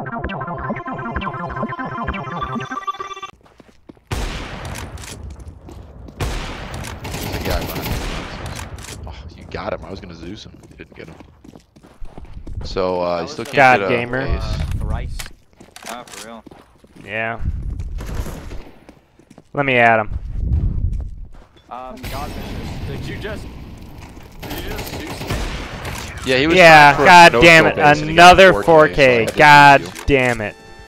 There's a guy. Oh, you got him. I was gonna Zeus him. You didn't get him. So, uh, you still can't God get a gamer. base. Uh, thrice. Ah, for real. Yeah. Let me add him. Um, God, did you just, did you just Zeus me? Yeah, he was Yeah, trying for a god damn it. base and he got Another 4K, so I had 4K. God damn it.